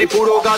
ত্রিপুরগা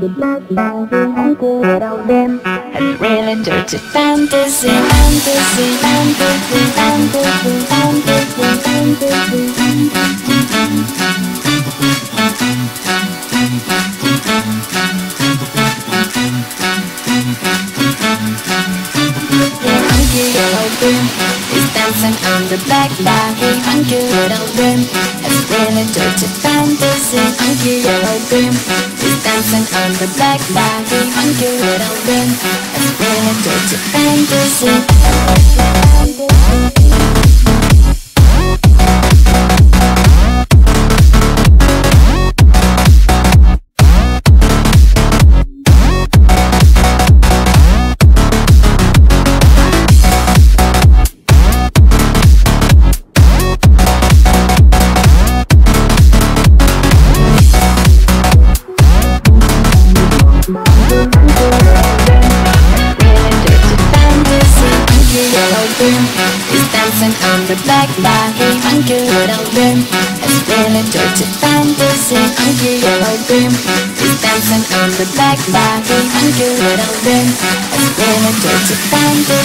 the black bag and good old them. A really dirty fantasy, fantasy, fantasy, fantasy, fantasy, Yeah, hunky yellow brim is dancing on the black body. Hunky yellow brim, it's really dirty fantasy. Brim is dancing on the black body. Hunky yellow brim, it's really dirty fantasy. Yellow brim, it's really dirty fantasy. Hunky yellow brim is dancing on the black body. Hunky yellow brim, it's really dirty fantasy.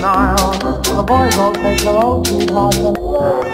Nile. The boys all take their old sweethearts and